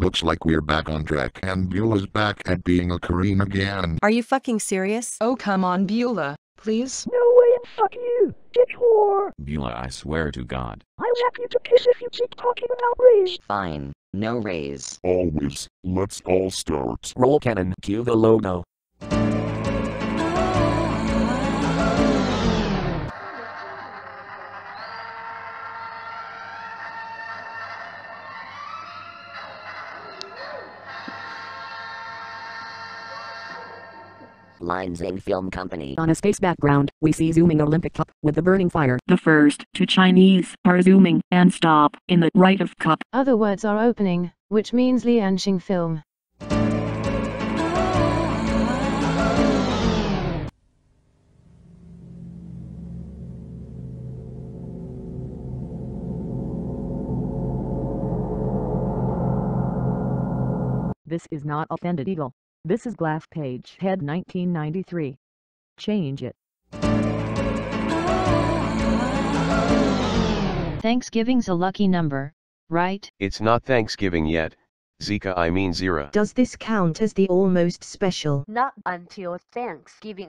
Well, looks like we're back on track and Beulah's back at being a Korean again. Are you fucking serious? Oh come on Beulah, please. No way and fuck you, bitch whore. Beulah, I swear to God. I'll zap you to kiss if you keep talking about raise. Fine. No raise. Always. Let's all start. Roll cannon, cue the logo. Lines in Film Company. On a space background, we see zooming Olympic cup with the burning fire. The first two Chinese are zooming and stop in the right of cup. Other words are opening, which means Lianxing film. This is not offended eagle. This is glass page head 1993. Change it. Thanksgiving's a lucky number, right? It's not Thanksgiving yet. Zika I mean Zira. Does this count as the almost special? Not until Thanksgiving.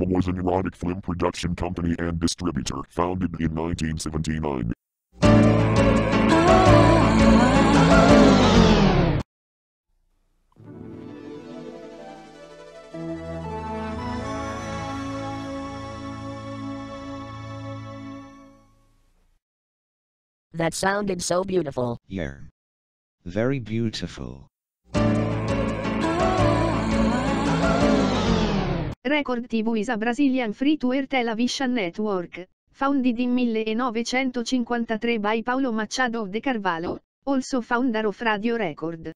The was an erotic film production company and distributor founded in 1979. That sounded so beautiful. Yeah. Very beautiful. Record TV is a Brazilian free-to-air television network, founded in 1953 by Paulo Machado de Carvalho, also founder of Radio Record.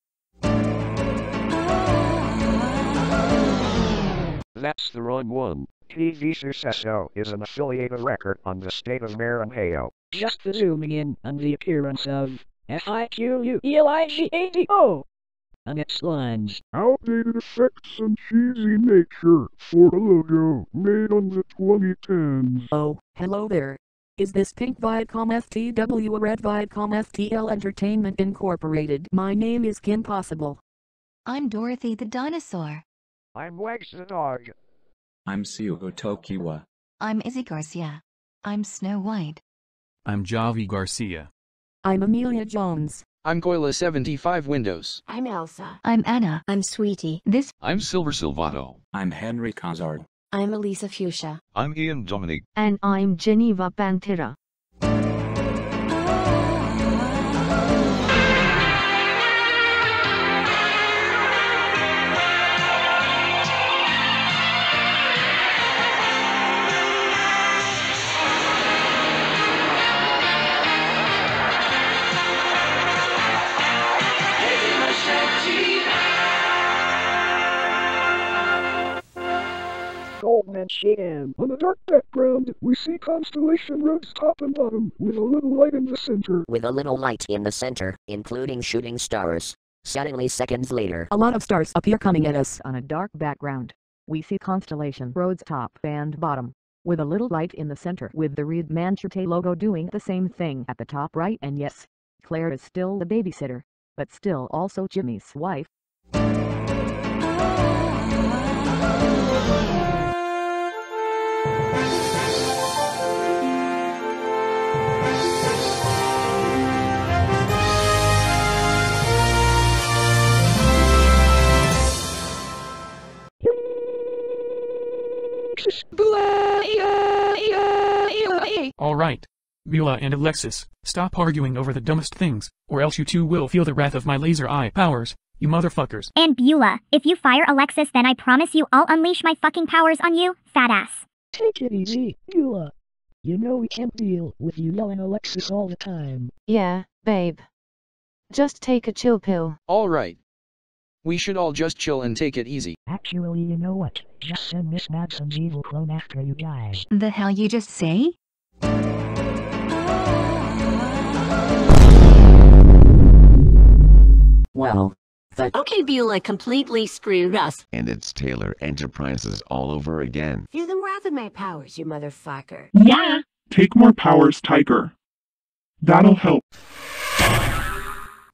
That's the wrong one. TV Sucesso is an affiliated record on the state of Maranhão. Just the zooming in on the appearance of F-I-Q-U-E-L-I-G-A-T-O on its lines. Outdated effects and cheesy nature for a logo made on the 2010s. Oh, hello there. Is this Pink Viacom FTW or Red Viacom FTL Entertainment Incorporated? My name is Kim Possible. I'm Dorothy the dinosaur. I'm Wags the dog. I'm Sugo Tokiwa. I'm Izzy Garcia. I'm Snow White. I'm Javi Garcia. I'm Amelia Jones. I'm Goyla75 Windows. I'm Elsa. I'm Anna. I'm Sweetie. This. I'm Silver Silvato. I'm Henry Kazard. I'm Elisa Fuchsia. I'm Ian Dominic. And I'm Geneva Pantera. Goldman Sham. On a dark background, we see constellation roads top and bottom, with a little light in the center. With a little light in the center, including shooting stars. Suddenly seconds later. A lot of stars appear coming at us on a dark background. We see constellation roads top and bottom. With a little light in the center with the Rede Manchete logo doing the same thing at the top right and yes, Claire is still the babysitter, but still also Jimmy's wife. Alright. Beulah and Alexis, stop arguing over the dumbest things, or else you two will feel the wrath of my laser eye powers, you motherfuckers. And Beulah, if you fire Alexis then I promise you I'll unleash my fucking powers on you, fat ass. Take it easy, Beulah. You know we can't deal with you yelling Alexis all the time. Yeah, babe. Just take a chill pill. Alright. We should all just chill and take it easy. Actually, you know what? Just send Miss Madson's evil clone after you guys. The hell you just say? Well, that Okay, Beulah completely screwed us. And it's Taylor Enterprises all over again. Feel the wrath of my powers, you motherfucker. Yeah. Take more powers, Tiger. That'll help.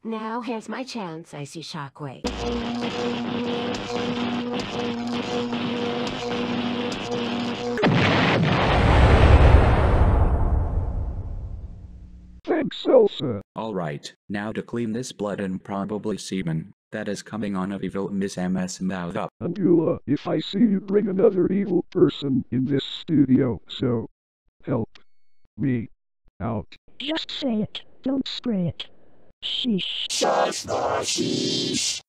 Now, here's my chance, I see Shockwave. Thanks, Elsa. Alright, now to clean this blood and probably semen that is coming on of evil Miss MS mouth up. Angela, if I see you bring another evil person in this studio, so help me out. Just say it. Don't spray it. Sheesh. Shush the sheesh.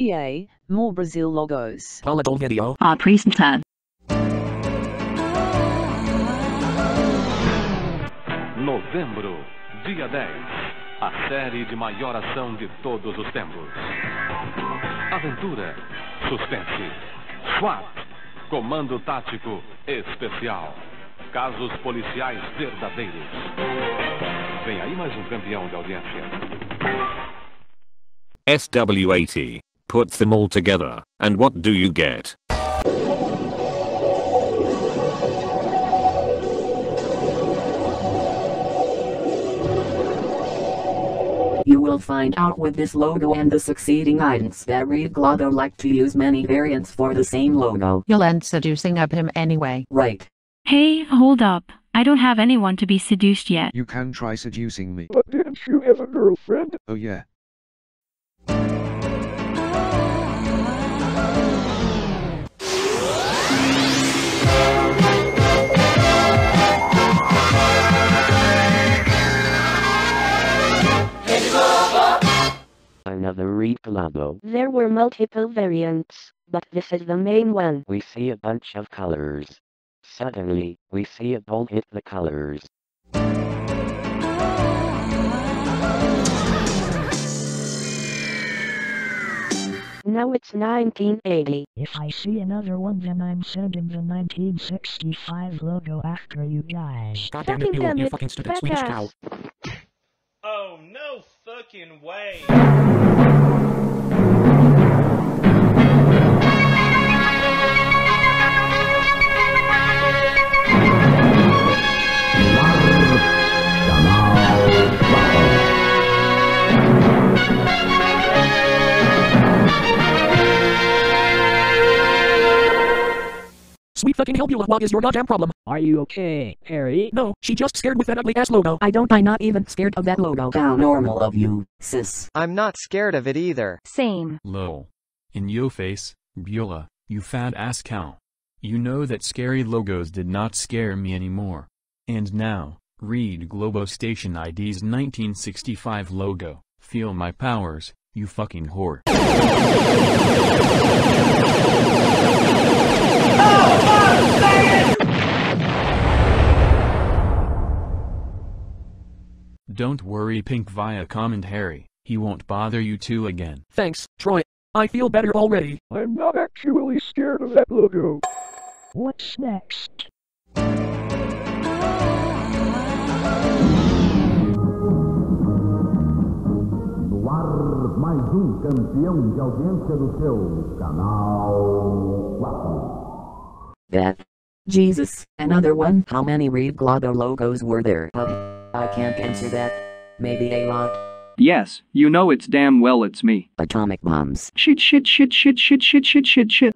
EA, more Brazil logos. Holiday video. Ah, priest tab. Novembro, dia 10. A série de maior ação de todos os tempos. Aventura, suspense, SWAT, comando tático especial. Casos policiais verdadeiros. Vem aí mais um campeão de audiência. SW80 puts them all together, and what do you get? You will find out with this logo and the succeeding items that Rede Globo like to use many variants for the same logo. You'll end seducing of him anyway. Right. Hey, hold up. I don't have anyone to be seduced yet. You can try seducing me. But didn't you have a girlfriend? Oh yeah. Another Rede logo. There were multiple variants, but this is the main one. We see a bunch of colors. Suddenly, we see a bolt hit the colors. Now it's 1980. If I see another one, then I'm sending the 1965 logo after you guys. God damn it, you, you fucking stupid Swedish cow fucking way. Sweet fucking hell, Beulah, what is your goddamn problem? Are you okay, Harry? No, she just scared with that ugly ass logo. I don't, I'm not even scared of that logo. How normal of you, sis. I'm not scared of it either. Same. Lol. In yo face, Beulah, you fat ass cow. You know that scary logos did not scare me anymore. And now, Rede Globo Station ID's 1965 logo. Feel my powers, you fucking whore. Don't worry Pink via commentary, he won't bother you two again. Thanks, Troy. I feel better already. I'm not actually scared of that logo. What's next? No ar, mais um campeão de audiência do seu canal 4. That. Jesus, another one? How many Rede Globo logos were there? Uh, I can't answer that. Maybe a lot. Yes, you know it's damn well it's me. Atomic bombs. Shit, shit, shit, shit, shit, shit, shit, shit, shit.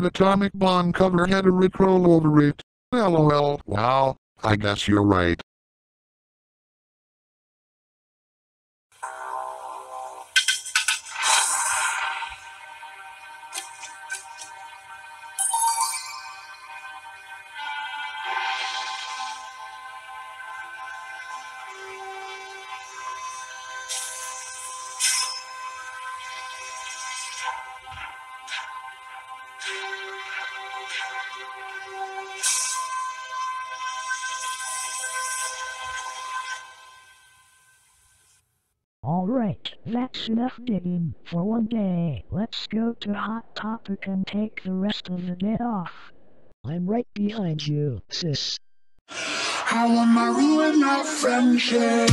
That atomic bomb cover had a rickroll over it. LOL. Wow, I guess you're right. Alright, that's enough digging for one day. Let's go to Hot Topic and take the rest of the day off. I'm right behind you, sis. How am I ruin our friendship?